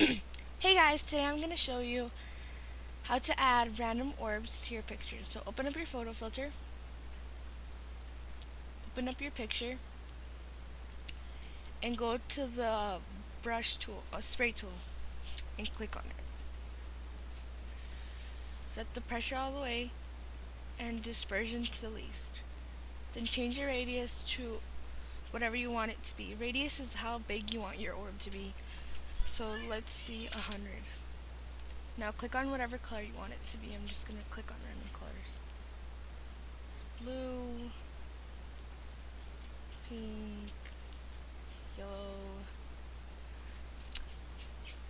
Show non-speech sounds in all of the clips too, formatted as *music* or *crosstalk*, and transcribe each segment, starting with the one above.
*clears throat* hey guys, today I'm going to show you how to add random orbs to your pictures. So open up your Photofiltre, open up your picture, and go to the brush tool, a spray tool, and click on it. Set the pressure all the way and dispersion to the least. Then change your radius to whatever you want it to be. Radius is how big you want your orb to be. So let's see 100. Now click on whatever color you want it to be. I'm just going to click on random colors. Blue, pink, yellow.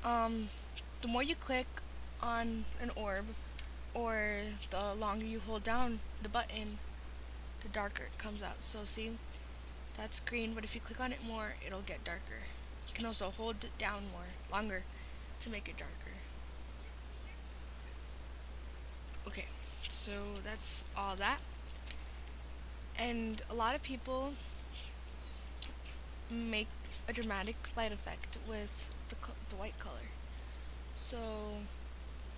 Um, the more you click on an orb, or the longer you hold down the button, the darker it comes out. So see, that's green, but if you click on it more, it'll get darker. You can also hold it down more, longer, to make it darker. Okay, so that's all that. And a lot of people make a dramatic light effect with the, the white color. So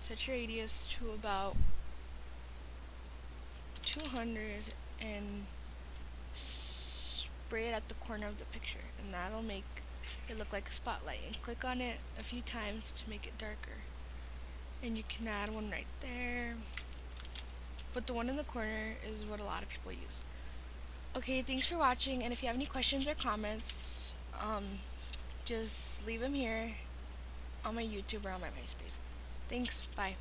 set your radius to about 200 and spray it at the corner of the picture and that'll make it look like a spotlight and click on it a few times to make it darker. And you can add one right there. But the one in the corner is what a lot of people use. Okay thanks for watching and if you have any questions or comments um, just leave them here on my YouTube or on my MySpace. Thanks bye